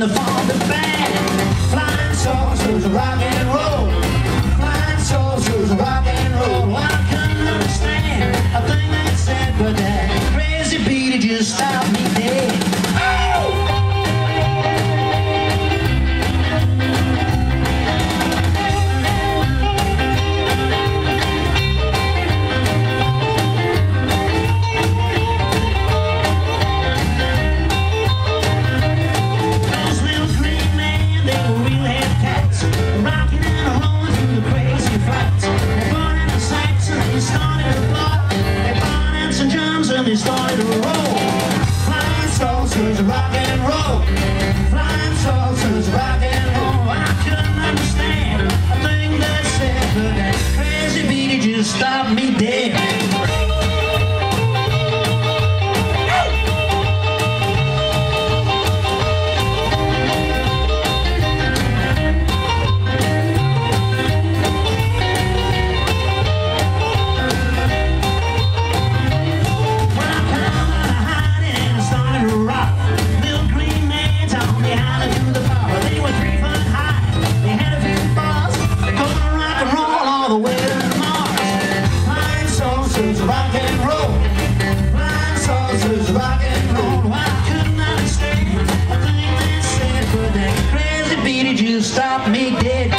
the fall the band. Flying saucers, rock and roll. Flying saucers, rock and roll. I couldn't understand a thing they said, but that crazy beat it just stopped me dead. Drums started to roll. Flying saucers, rock and roll. Flying saucers, rock and roll. I couldn't understand a thing they said, but that crazy beat just stopped me the way to Mars. Flying saucers, rock and roll. Flying saucers, rock and roll. Why couldn't I understand a thing they said? But that crazy beat did you stop me dead.